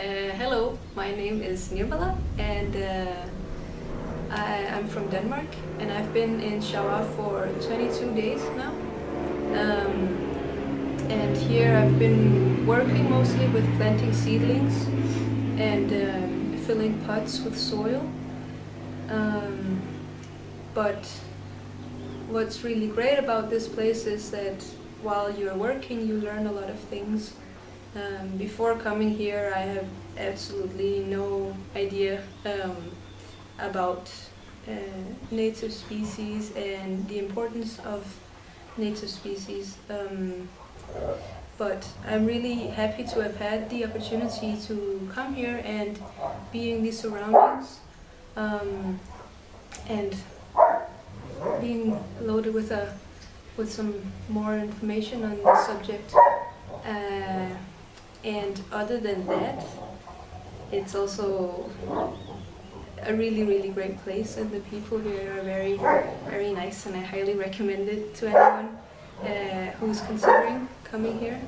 hello, my name is Nirmala and uh, I, am from Denmark and I've been in Chauá for 22 days now. Um, and here I've been working mostly with planting seedlings and um, filling pots with soil. Um, but what's really great about this place is that while you're working you learn a lot of things. Um, before coming here I have absolutely no idea um, about uh, native species and the importance of native species. Um, but I'm really happy to have had the opportunity to come here and be in these surroundings um, and being loaded with a with some more information on the subject. Uh, and other than that, it's also a really, really great place and the people here are very, very nice and I highly recommend it to anyone uh, who's considering coming here.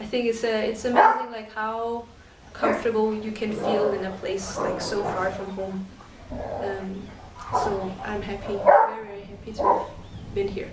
I think it's a, it's amazing like how comfortable you can feel in a place like so far from home. Um, so I'm happy, very, very happy to have been here.